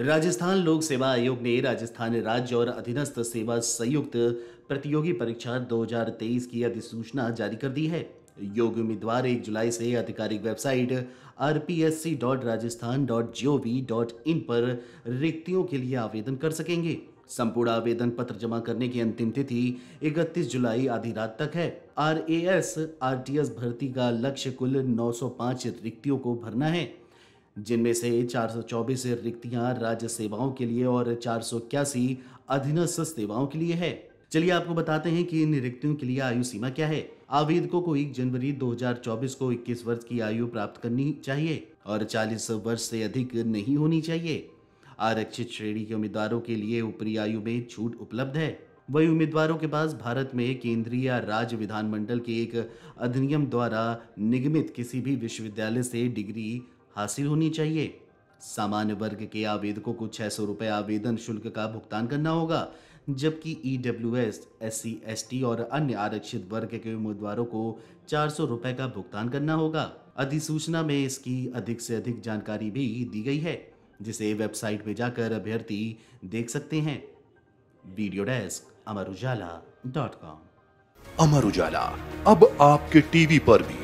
राजस्थान लोक सेवा आयोग ने राजस्थान राज्य और अधीनस्थ सेवा संयुक्त प्रतियोगी परीक्षा 2023 की अधिसूचना जारी कर दी है। योग्य उम्मीदवार एक जुलाई से आधिकारिक वेबसाइट rpsc.rajasthan.gov.in पर रिक्तियों के लिए आवेदन कर सकेंगे। संपूर्ण आवेदन पत्र जमा करने की अंतिम तिथि 31 जुलाई आधी रात तक है। R S R T S भर्ती का लक्ष्य कुल 905 रिक्तियों को भरना है। जिनमें से 424 रिक्तियाँ राज्य सेवाओं के लिए और चार अधीनस्थ सेवाओं के लिए है। चलिए आपको बताते हैं कि इन रिक्तियों के लिए आयु सीमा क्या है। आवेदकों को 1 जनवरी 2024 को 21 वर्ष की आयु प्राप्त करनी चाहिए और 40 वर्ष से अधिक नहीं होनी चाहिए। आरक्षित श्रेणी के उम्मीदवारों के लिए ऊपरी आयु में छूट उपलब्ध है। वही उम्मीदवारों के पास भारत में केंद्रीय राज्य विधानमंडल के एक अधिनियम द्वारा निगमित किसी भी विश्वविद्यालय से डिग्री हासिल होनी चाहिए। सामान्य वर्ग के आवेदकों को छह सौ रुपए आवेदन शुल्क का भुगतान करना होगा, जबकि E W S S C S T और अन्य आरक्षित वर्ग के उम्मीदवारों को चार सौ रुपए का भुगतान करना होगा। अधिसूचना में इसकी अधिक से अधिक जानकारी भी दी गई है, जिसे वेबसाइट में जाकर अभ्यर्थी देख सकते हैं। Video desk, Amar Ujala dot com. Amar Ujala, अब आपके टीवी पर भी।